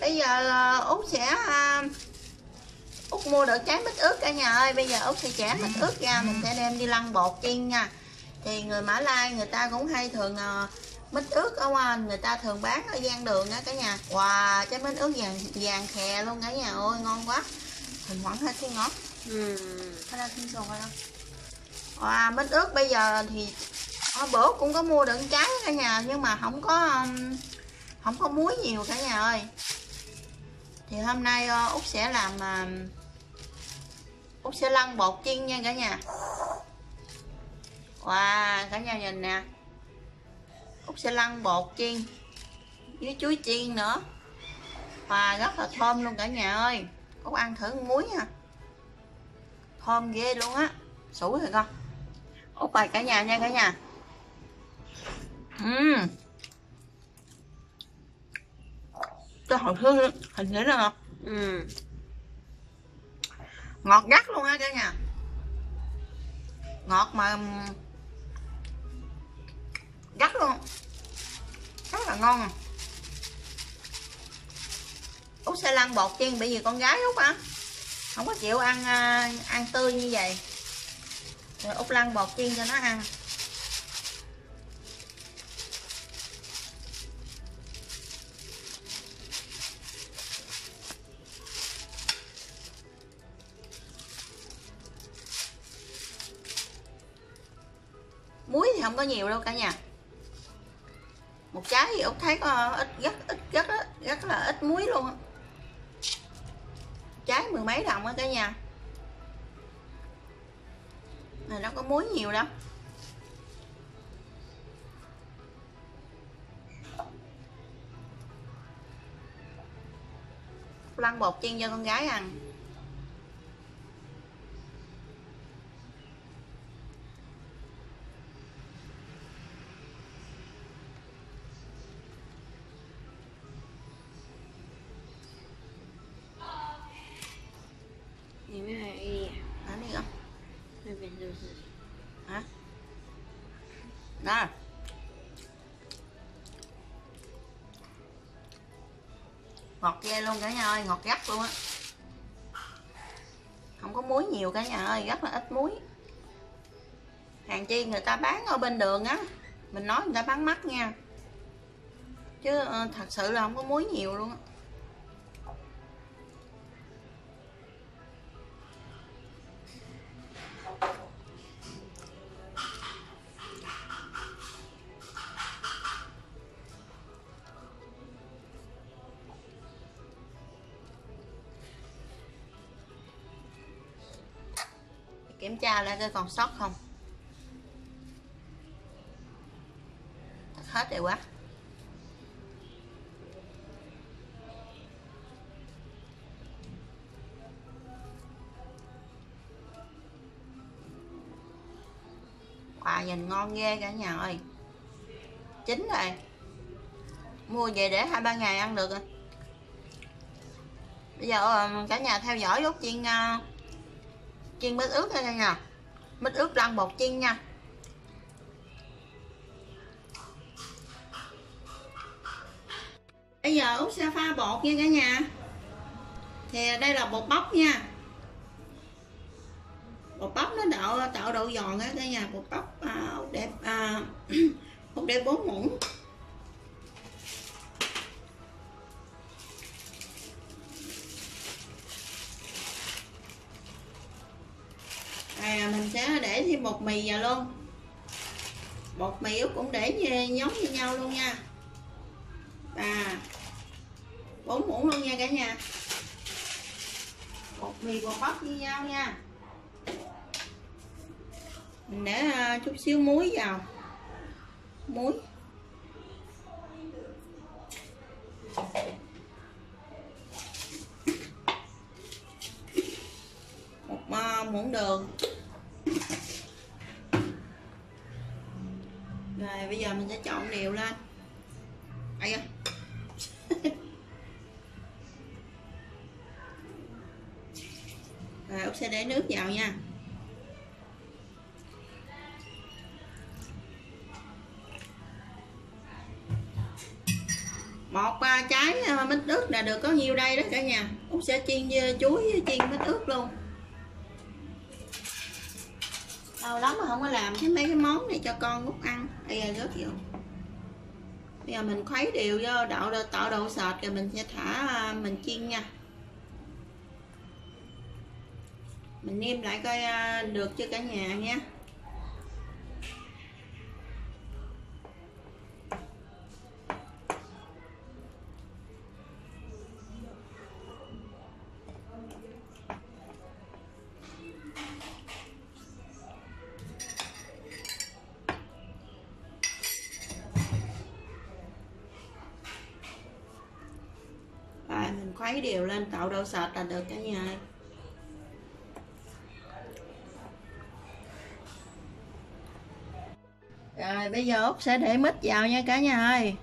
bây giờ út sẽ ờ, út mua được trái mít ướt cả nhà ơi. Bây giờ út sẽ chẻ mít ướt ra mình sẽ đem đi lăn bột chiên nha. Thì người mã lai người ta cũng hay thường ờ, mít ướt ở ngoài người ta thường bán ở gian đường á cả nhà. Wow trái mít ướt vàng vàng khè luôn cả nhà ơi ngon quá. Hình khoảng hơi thiên ngọt ừ. Là thiên sồn không wow mít ướt bây giờ thì ở bữa cũng có mua được trái cả nhà nhưng mà không có không có muối nhiều cả nhà ơi thì hôm nay ờ, út sẽ làm ờ, út sẽ lăn bột chiên nha cả nhà. Wow, cả nhà nhìn nè. Út sẽ lăn bột chiên với chuối chiên nữa. Và rất là thơm luôn cả nhà ơi. Út ăn thử muối nha. Thơm ghê luôn á. Sủi rồi con. Út bày cả nhà nha, cả nhà. Hồi thương hình như là ngọt, Ừ. ngọt gắt luôn á cả nhà. Ngọt mà gắt luôn. Rất là ngon. Út sẽ lăn bột chiên bởi vì con gái Út á Không có chịu ăn à, ăn tươi như vậy. Rồi Út lăn bột chiên cho nó ăn không có nhiều đâu cả nhà. Một trái thì út thấy có ít rất ít rất rất, rất là ít muối luôn trái mười mấy đồng á cả nhà. Này nó có muối nhiều đâu lăn bột chiên cho con gái ăn. Hả? Nè ngọt ghê luôn cả nhà ơi, ngọt gắt luôn á. Không có muối nhiều cả nhà ơi, rất là ít muối. Hàng chi người ta bán ở bên đường á, mình nói người ta bán mắc nha. Chứ ờ, thật sự là không có muối nhiều luôn á. Kiểm tra lại coi còn sót không? Thật hết rồi quá. Wow, nhìn ngon ghê cả nhà ơi. Chín rồi. Mua về để hai ba ngày ăn được rồi. Bây giờ ờ, cả nhà theo dõi lúc chiên ờ, chiên mít ướt nha nha mít ướt lăn bột chiên nha. Bây giờ út sẽ pha bột nha cả nhà. Thì đây là bột bắp nha. Bột bắp nó tạo tạo độ giòn á cả nhà. Bột bắp à, út đẹp à, út đẹp bốn muỗng. Thêm bột mì vào luôn. Bột mì út cũng để như, giống như nhau luôn nha. À bốn muỗng luôn nha cả nhà. Bột mì bột bắp như nhau nha. Mình để à, chút xíu muối vào. Muối. Một à, muỗng đường. Rồi, bây giờ mình sẽ trộn đều lên. Ai rồi, út sẽ để nước vào nha. Một à, trái à, mít ướt là được có nhiêu đây đó cả nhà? Út sẽ chiên à, chuối chiên mít ướt luôn lâu lắm mà không có làm. Cái mấy cái món này cho con út ăn. Bây giờ rớt vô bây giờ mình khuấy đều vô, đậu tạo đậu sệt, rồi mình sẽ thả à, mình chiên nha. Mình nêm lại coi à, được chưa cả nhà nha. Mình khuấy đều lên, tạo đậu sệt là được cả nhà ơi. rồi, bây giờ út sẽ để mít vào nha cả nhà ơi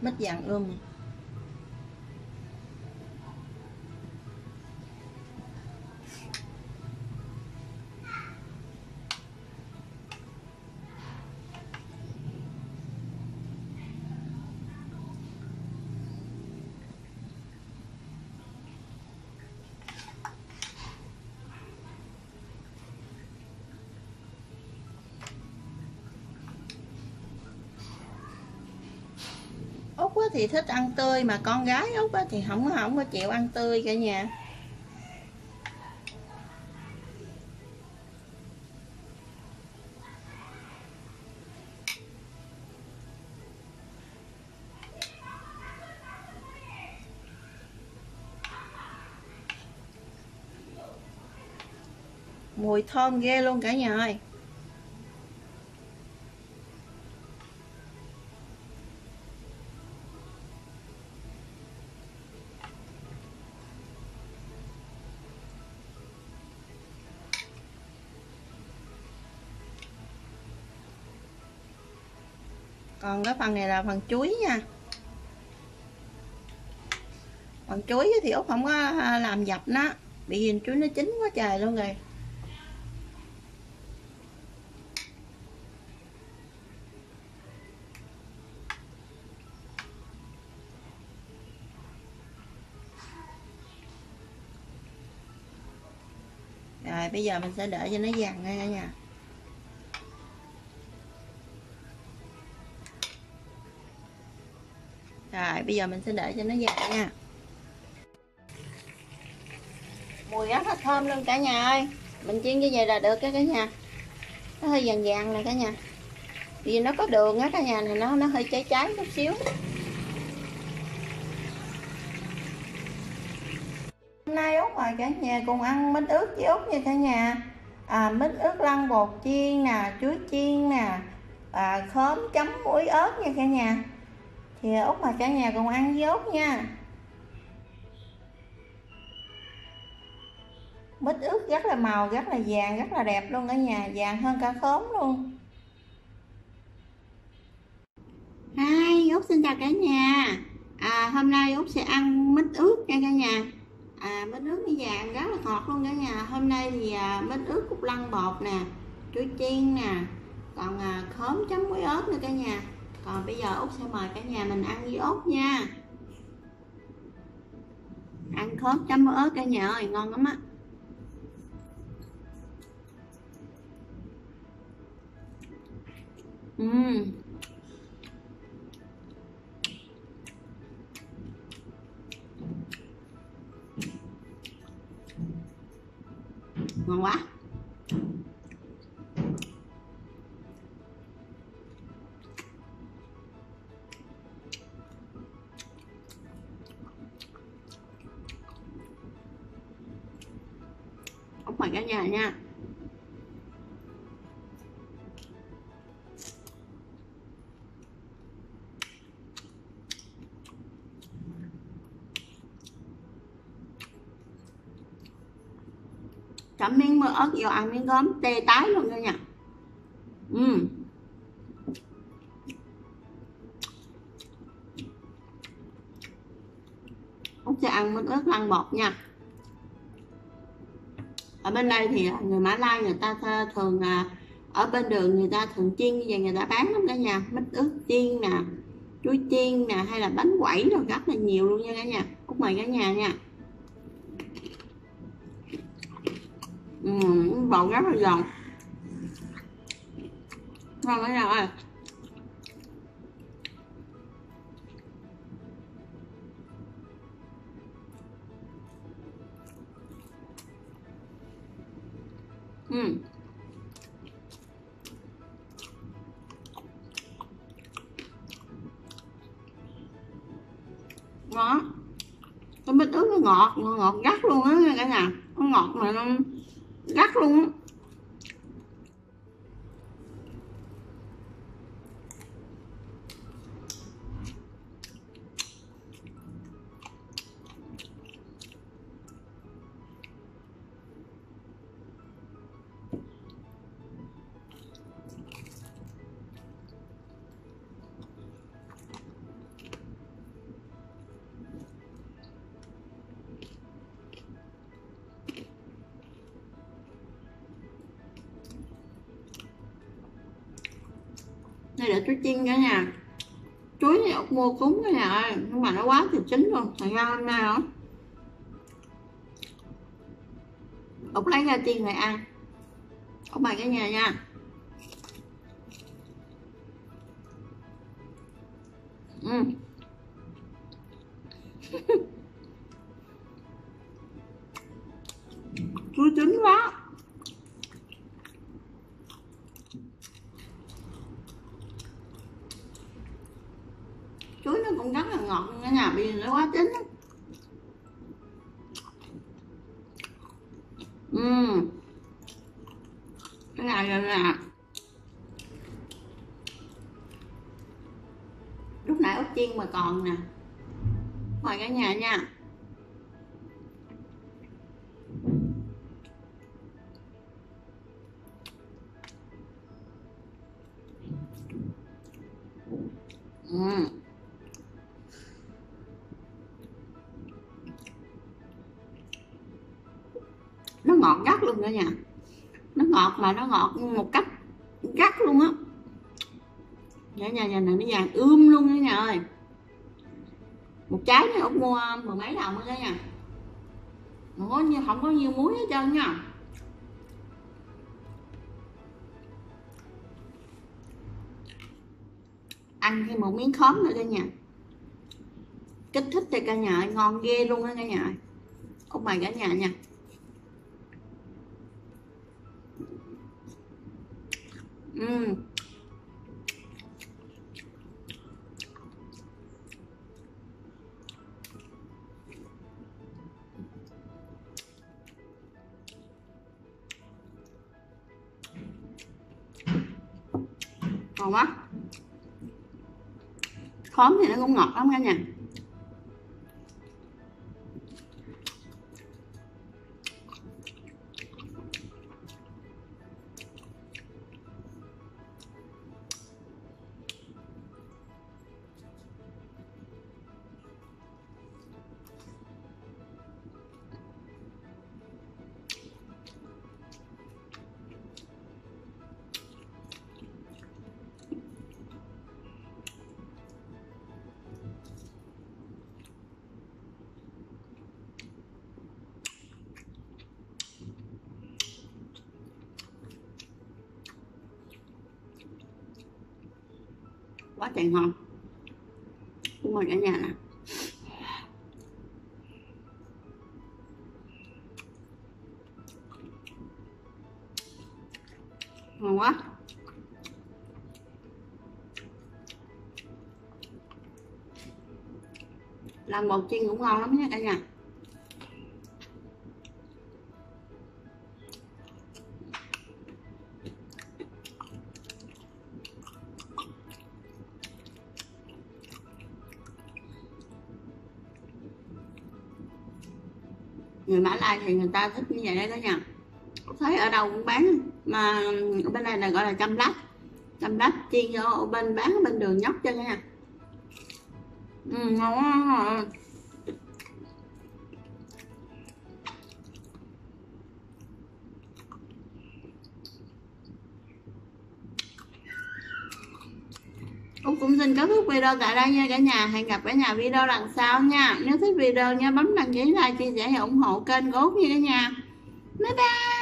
mít dặn luôn thì thích ăn tươi, mà con gái út á thì không có không có chịu ăn tươi cả nhà. Mùi thơm ghê luôn cả nhà ơi. Còn cái phần này là phần chuối nha. Phần chuối thì út không có à, làm dập nó. Bị nhìn chuối nó chín quá trời luôn rồi. Rồi, bây giờ mình sẽ đợi cho nó vàng ngay cả nhà. Bây giờ mình sẽ để cho nó dài nha. Mùi rất là thơm luôn cả nhà ơi. Mình chiên như vậy là được cái cả nhà. Nó hơi vàng vàng này cả nhà. Vì nó có đường á cả nhà này nó nó hơi cháy cháy chút xíu. Hôm nay út mời cả nhà cùng ăn mít ướt với út nha cả nhà. À, mít ướt lăn bột chiên nè chuối chiên nè à, khóm chấm muối ớt nha cả nhà thì út và cả nhà cùng ăn với út nha. Mít ướt rất là màu rất là vàng rất là đẹp luôn cả nhà vàng hơn cả khóm luôn. Hai Út xin chào cả nhà. À, Hôm nay Út sẽ ăn mít ướt nha cả nhà. À, Mít ướt với vàng rất là ngọt luôn cả nhà. Hôm nay thì à, mít ướt cúc lăn bột nè Chuối chiên nè Còn à, khóm chấm muối ớt nữa cả nhà. Còn bây giờ Út sẽ mời cả nhà mình ăn với út nha. Ăn khóm chấm ớt cả nhà ơi, ngon lắm á. Ừ nha. Chấm miếng mỡ ớt vô ăn miếng gốm tê tái luôn nha nha. Ừ. út sẽ ăn miếng ớt lăn bột nha bên đây thì à, người Mã Lai người ta thường à, ở bên đường người ta thường chiên như vậy người ta bán lắm cả nhà. Mít ướt chiên nè chuối chiên nè hay là bánh quẩy rồi rất là nhiều luôn nha cả nhà. Cũng mời cả nhà nha. Ừ, bột rất là giòn. Ngon cả nhà ơi. Ừ. đó cái bít ướt nó ngọt ngọt, ngọt gắt luôn á cả nhà. Nó ngọt mà nó gắt luôn á. Đây là chuối chiên cả nhà. Chuối này ốc mua cúng cả nhà ơi, nhưng mà nó quá thì chín luôn, thành ra hôm nay đó. Ốc lấy ra chiên rồi ăn. Ốc bày cả nhà nha. Ừm. cái này là, là lúc nãy ốc chiên mà còn nè. Mời cả nhà nha. Ngọt gắt luôn cả nhà. Nó ngọt mà nó ngọt một cách gắt luôn á. Nhà nhà nhà này nó vàng ươm luôn đó nhà ơi. Một trái này út mua mười mấy đồng đó nha không có như, không có nhiều muối hết trơn nha. Ăn thêm một miếng khóm nữa cả nhà. Kích thích cho cả nhà ngon ghê luôn á cả nhà ơi. út mày cả nhà nha. Ừ. ngon quá khóm thì nó cũng ngọt lắm cả nhà quá trời ngon cũng mời cả nhà nè. Ngon quá. Làm bột chiên cũng ngon lắm nha cả nhà. Người thì người ta thích như vậy đấy đó nha thấy ở đâu cũng bán mà ở bên này là gọi là chăm lách. Chăm lách chiên ở bên bán bên đường nhóc cho nha. Ừ, ngon Úc cũng xin kết thúc video tại đây nha, cả nhà. Hẹn gặp cả nhà video lần sau nha. Nếu thích video nha bấm đăng ký, like, chia sẻ và ủng hộ kênh của Úc nha cả nhà. Bye bye!